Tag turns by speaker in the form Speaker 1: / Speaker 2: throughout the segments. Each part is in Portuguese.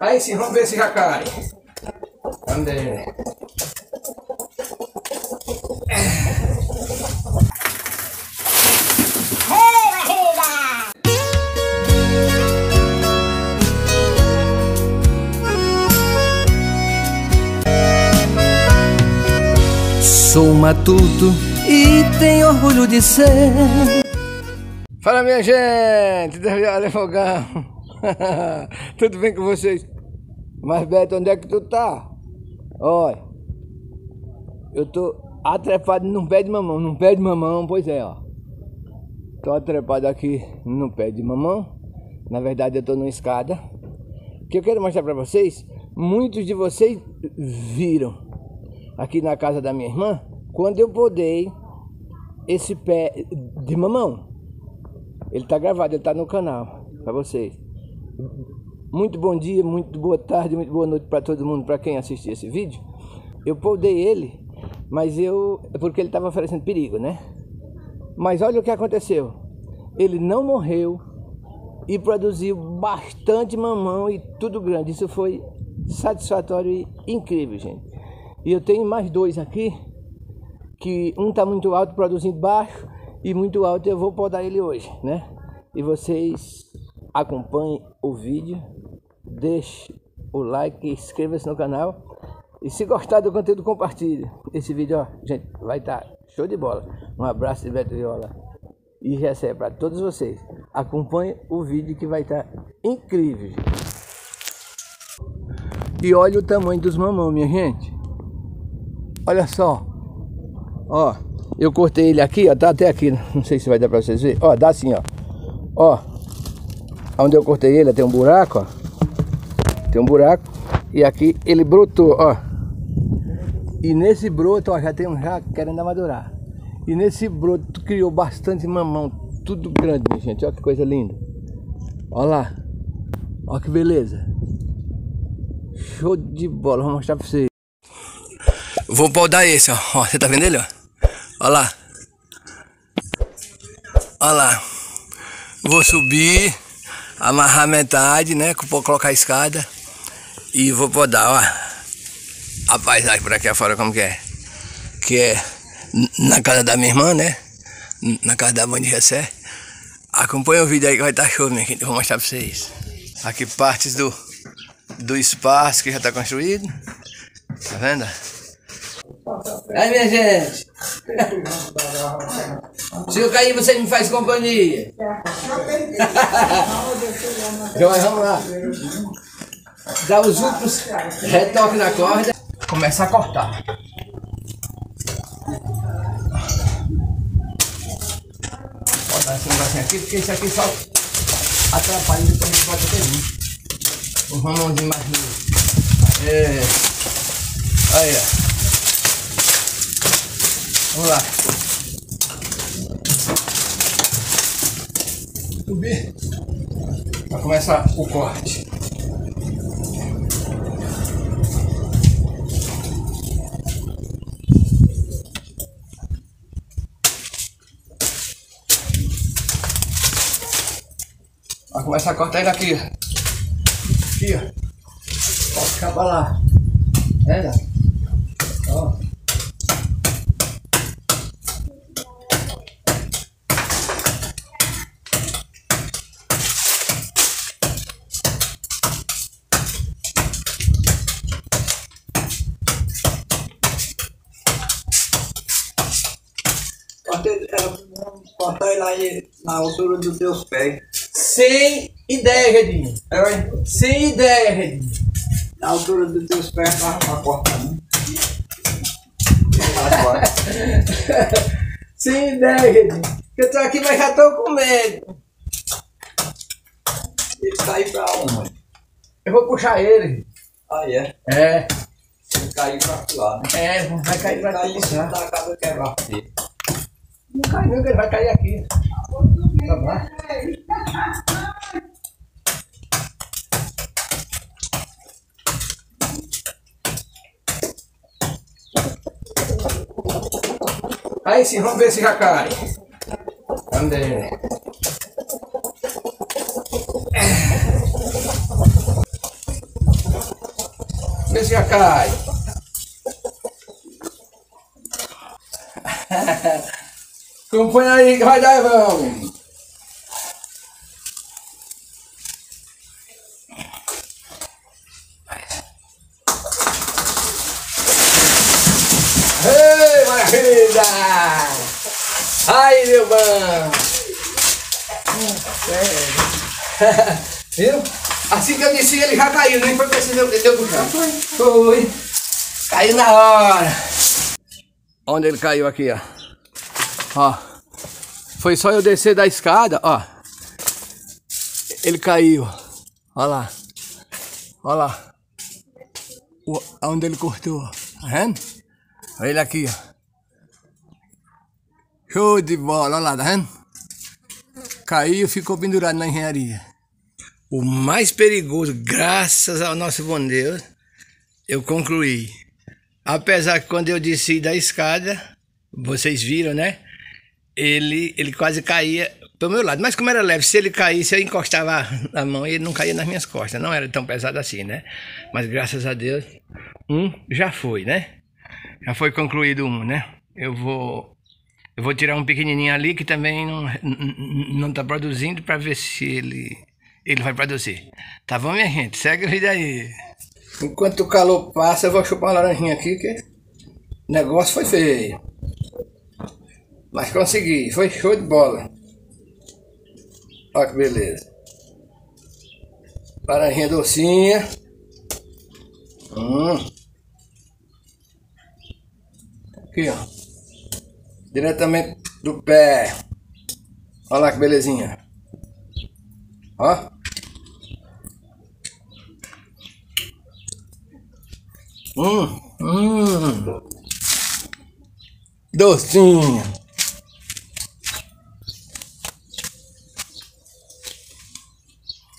Speaker 1: Aí sim, vamos ver se já cai. Andei.
Speaker 2: Sou matuto e tenho orgulho de ser.
Speaker 1: Fala minha gente, Olha Fogão. Tudo bem com vocês? Mas Beto, onde é que tu tá? Olha, eu tô atrepado num pé de mamão, num pé de mamão, pois é, ó. Tô atrepado aqui no pé de mamão. Na verdade, eu tô numa escada. O que eu quero mostrar pra vocês, muitos de vocês viram aqui na casa da minha irmã, quando eu podei esse pé de mamão. Ele tá gravado, ele tá no canal para vocês. Muito bom dia, muito boa tarde, muito boa noite para todo mundo, para quem assistiu esse vídeo. Eu podei ele, mas eu porque ele estava oferecendo perigo, né? Mas olha o que aconteceu. Ele não morreu e produziu bastante mamão e tudo grande. Isso foi satisfatório e incrível, gente. E eu tenho mais dois aqui, que um está muito alto produzindo baixo e muito alto eu vou podar ele hoje, né? E vocês acompanhem o vídeo, deixe o like, inscreva-se no canal e se gostar do conteúdo compartilhe. Esse vídeo, ó, gente, vai estar tá show de bola. Um abraço de Beto Viola e recebe para todos vocês. Acompanhe o vídeo que vai estar tá incrível. E olha o tamanho dos mamão, minha gente. Olha só. Ó, eu cortei ele aqui, ó, tá até aqui. Não sei se vai dar pra vocês verem. Ó, dá assim, ó. Ó. Onde eu cortei ele, tem um buraco, ó. Tem um buraco. E aqui ele brotou, ó. E nesse broto, ó, já tem um já querendo amadurar. E nesse broto criou bastante mamão. Tudo grande, minha gente. Ó que coisa linda. Ó lá. Ó que beleza. Show de bola. Vou mostrar pra vocês. Vou podar esse, ó. ó. Você tá vendo ele, ó? Ó lá. Ó lá. Vou subir, amarrar metade, né? Vou colocar a escada. E vou podar, ó. A paisagem por aqui afora como que é. Que é na casa da minha irmã, né? Na casa da mãe de Recé. Acompanha o vídeo aí que vai estar tá show, minha gente. Vou mostrar pra vocês. Aqui partes do, do espaço que já está construído. Tá vendo? Aí, minha gente. Se eu cair, você me faz companhia. Joia, vamos lá. Dá os últimos retoques na corda. Começa a cortar. Vou dar esse negocinho aqui, porque esse aqui só atrapalha e depois gente pode ter um. Um ramãozinho mais novo. É. Aí, ó. Vamos lá. Subir. Para começar o corte. Vai começar a cortar ele aqui. Aqui, ó. Pode ficar pra lá. É? Ó.
Speaker 3: ele aí na altura dos teus pés.
Speaker 1: Sem ideia, Redinho.
Speaker 3: É,
Speaker 1: Sem ideia, Redinho.
Speaker 3: Na altura dos teus pés pra, pra cortar, né?
Speaker 1: Sem ideia, Redinho. Eu tô aqui, mas já tô com medo.
Speaker 3: Ele cair pra onde?
Speaker 1: Eu vou puxar ele.
Speaker 3: Ah, é?
Speaker 1: É.
Speaker 3: Ele cair pra lá, né?
Speaker 1: É, vai cair pra
Speaker 3: em
Speaker 1: cá.
Speaker 3: cima da casa quebrar.
Speaker 1: Não cai não, ele vai cair aqui. Tá bom? Aí sim, vamos ver se já cai. Andei. ver se já cai. Acompanha aí que vai dar, vamos. Ei, maravilha! Aí, meu bom! Viu? Assim que eu desci, ele já caiu, nem foi preciso eu deu. Foi. Foi. Caiu na hora. Onde ele caiu aqui, ó. Ó. Foi só eu descer da escada, ó. Ele caiu. Ó lá. Ó lá. Onde ele cortou. Tá vendo? Olha ele aqui, ó. Show de bola, olha lá, tá vendo? Caiu ficou pendurado na engenharia. O mais perigoso, graças ao nosso bom Deus, eu concluí. Apesar que quando eu desci da escada, vocês viram, né? Ele, ele quase caía pro meu lado. Mas como era leve, se ele caísse, eu encostava a mão e ele não caía nas minhas costas. Não era tão pesado assim, né? Mas graças a Deus, um já foi, né? Já foi concluído um, né? Eu vou eu vou tirar um pequenininho ali que também não não está produzindo para ver se ele ele vai produzir. Tá bom, minha gente? Segue o aí. Enquanto o calor passa, eu vou chupar uma laranjinha aqui que o negócio foi feio. Mas consegui, foi show de bola. Olha que beleza. Laranjinha docinha. Hum. Aqui, ó. Diretamente do pé. Olha lá que belezinha. Ó. Hum, hum. Docinha.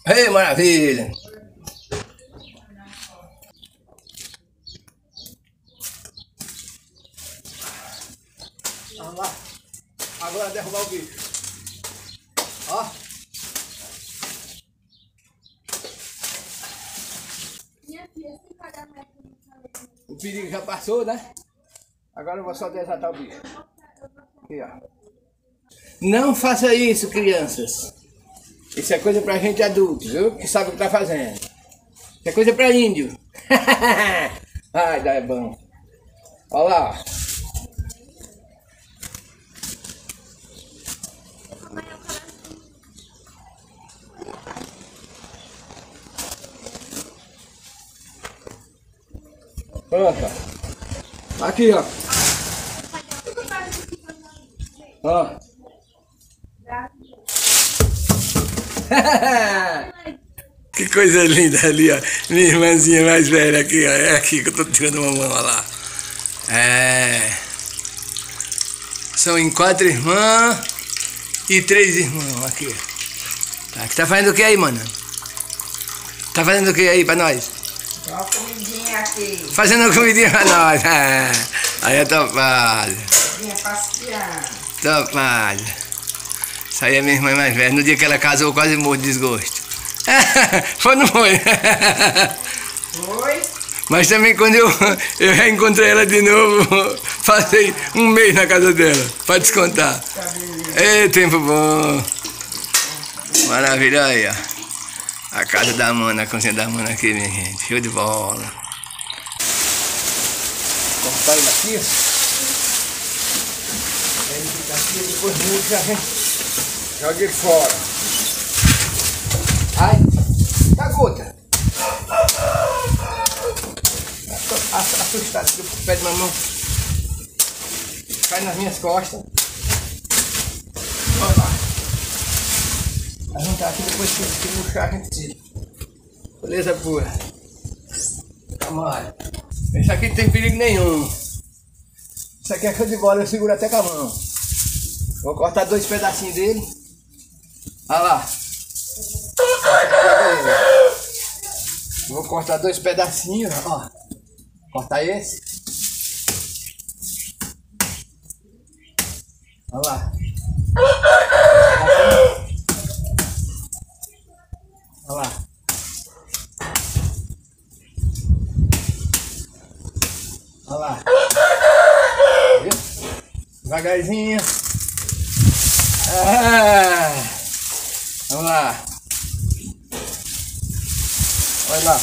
Speaker 1: Ei, maravilha. Vamos lá. Agora derrubar o bicho. Ó. O perigo já passou, né? Agora eu vou só desatar o bicho. Aqui, ó. Não faça isso, crianças. Isso é coisa pra gente adulto, viu? Que sabe o que tá fazendo. Isso é coisa pra índio. Ai, dá é bom. Olha lá. Pronto. Aqui, ó. Ó. que coisa linda ali, ó. Minha irmãzinha mais velha aqui, ó. É aqui que eu tô tirando uma mão, lá. É. São em quatro irmãs e três irmãos aqui. Tá, tá fazendo o que aí, mano? Tá fazendo o que aí pra nós?
Speaker 3: Uma comidinha aqui.
Speaker 1: Fazendo comidinha pra nós. É. Aí é topado.
Speaker 3: Vinha passear.
Speaker 1: Topado. Isso aí é minha irmã mais velha. No dia que ela casou, eu quase morro de desgosto. foi ou não foi?
Speaker 3: Foi?
Speaker 1: Mas também quando eu, eu reencontrei ela de novo, passei um mês na casa dela, pra descontar.
Speaker 3: Tá.
Speaker 1: Ei, tempo bom. Maravilha aí, ó. A casa da mana, a cozinha da mana aqui, minha gente. Show de bola. Cortar ele aqui. Ele fica aqui, depois muda, já joga ele fora. Ai, tá gota. Assustado que o pé de mamão cai nas minhas costas. Olha lá. A gente tá aqui depois que, que murchar a gente tira. Beleza pura. Calma aí. Esse aqui não tem perigo nenhum. Isso aqui é show de bola, eu seguro até com a mão. Vou cortar dois pedacinhos dele. Olha lá. Vou cortar dois pedacinhos, ó. Cortar esse. Olha lá. Olha lá. Olha lá. Devagarzinho. Ah, vamos lá. Olha lá.